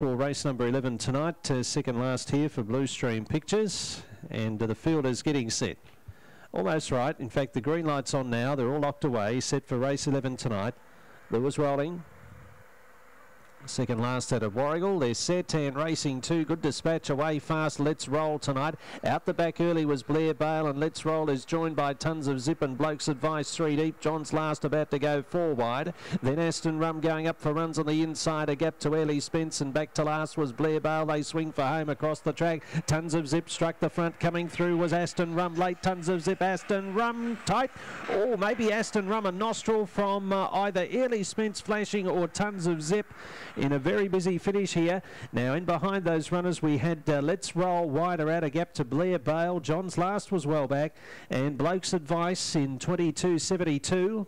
For race number 11 tonight, uh, second last here for Blue Stream Pictures, and uh, the field is getting set. Almost right. In fact, the green light's on now. They're all locked away, set for race 11 tonight. Lure's rolling. Second last out of Warragul. There's Sertan racing two. Good dispatch away fast. Let's roll tonight. Out the back early was Blair Bale and Let's Roll is joined by tons of zip and Blokes Advice three deep. John's last about to go four wide. Then Aston Rum going up for runs on the inside. A gap to Ellie Spence and back to last was Blair Bale. They swing for home across the track. Tons of zip struck the front. Coming through was Aston Rum. Late tons of zip. Aston Rum tight. Oh, maybe Aston Rum a nostril from uh, either Ellie Spence flashing or tons of zip in a very busy finish here. Now in behind those runners we had uh, Let's Roll wider out a gap to Blair Bale. John's last was well back and Bloke's Advice in 22.72.